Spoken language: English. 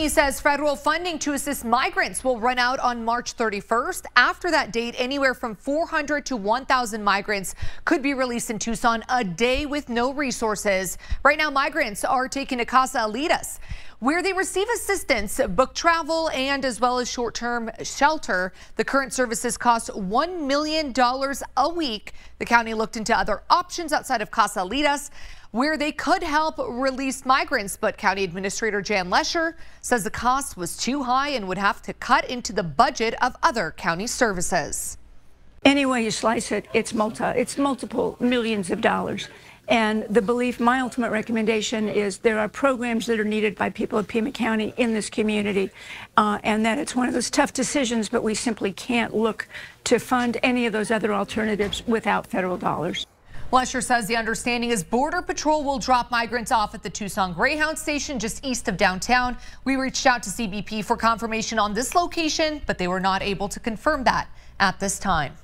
He says federal funding to assist migrants will run out on March 31st. After that date, anywhere from 400 to 1,000 migrants could be released in Tucson a day with no resources. Right now, migrants are taken to Casa Alitas, where they receive assistance, book travel, and as well as short-term shelter. The current services cost $1 million a week. The county looked into other options outside of Casa Alitas where they could help release migrants. But County Administrator Jan Lesher says the cost was too high and would have to cut into the budget of other county services. Any way you slice it, it's multi, it's multiple millions of dollars. And the belief, my ultimate recommendation is there are programs that are needed by people of Pima County in this community, uh, and that it's one of those tough decisions, but we simply can't look to fund any of those other alternatives without federal dollars. Lesher says the understanding is Border Patrol will drop migrants off at the Tucson Greyhound station just east of downtown. We reached out to CBP for confirmation on this location, but they were not able to confirm that at this time.